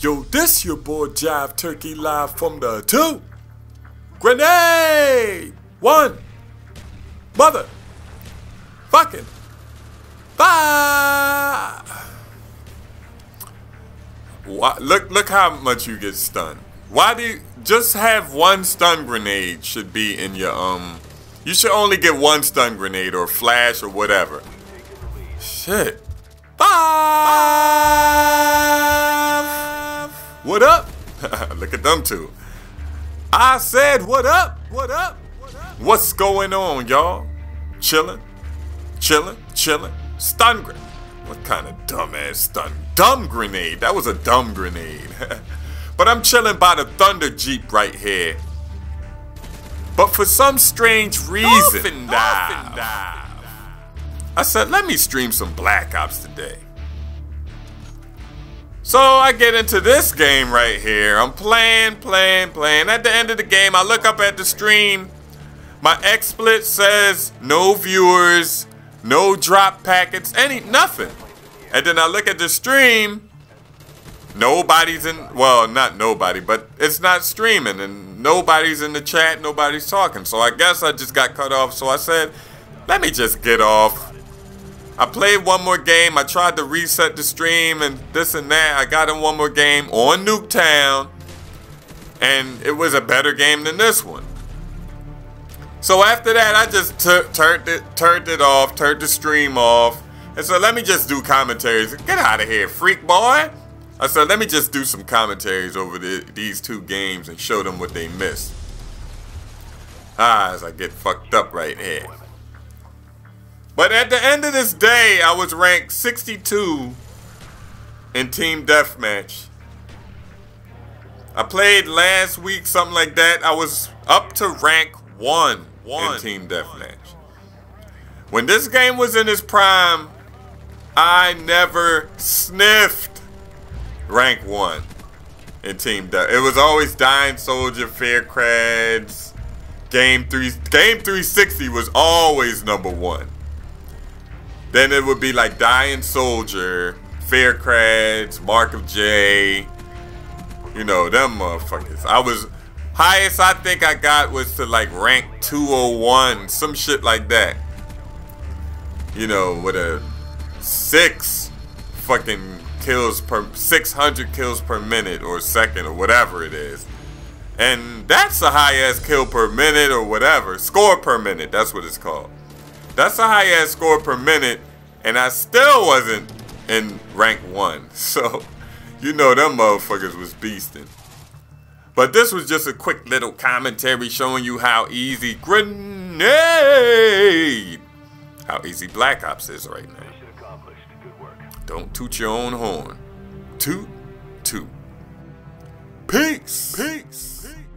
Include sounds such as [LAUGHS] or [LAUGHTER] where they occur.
Yo, this your boy Jive Turkey live from the two. Grenade! One. Mother. Fucking. Five. Why, look, look how much you get stunned. Why do you just have one stun grenade should be in your, um, you should only get one stun grenade or flash or whatever. Shit. Five. What up? [LAUGHS] Look at them two. I said, what up? What up? What's going on, y'all? Chilling? Chilling? Chilling? Stun grenade. What kind of dumbass stun? Dumb grenade. That was a dumb grenade. [LAUGHS] but I'm chilling by the Thunder Jeep right here. But for some strange reason, Dolphin dive. Dolphin dive. I said, let me stream some Black Ops today. So I get into this game right here. I'm playing, playing, playing. At the end of the game, I look up at the stream. My XSplit says no viewers, no drop packets, any nothing. And then I look at the stream. Nobody's in, well, not nobody, but it's not streaming and nobody's in the chat, nobody's talking. So I guess I just got cut off. So I said, let me just get off I played one more game. I tried to reset the stream and this and that. I got in one more game on Nuketown. And it was a better game than this one. So after that, I just turned it, turned it off, turned the stream off. And so let me just do commentaries. Get out of here, freak boy. I said, let me just do some commentaries over the, these two games and show them what they missed. Ah, as I get fucked up right here. But at the end of this day, I was ranked 62 in Team Deathmatch. I played last week, something like that. I was up to rank 1, one. in Team Deathmatch. When this game was in its prime, I never sniffed rank 1 in Team Death. It was always Dying Soldier, Fair Creds, Game 3. Game 360 was always number 1. Then it would be like Dying Soldier, Fair Creds, Mark of J. You know, them motherfuckers. I was highest I think I got was to like rank 201, some shit like that. You know, with a six fucking kills per 600 kills per minute or second or whatever it is. And that's the highest kill per minute or whatever. Score per minute, that's what it's called. That's a high ass score per minute, and I still wasn't in rank one. [LAUGHS] So, you know them motherfuckers was beasting. But this was just a quick little commentary showing you how easy grenade, how easy Black Ops is right now. Don't toot your own horn. Toot, toot. Peace. Peace. Peace.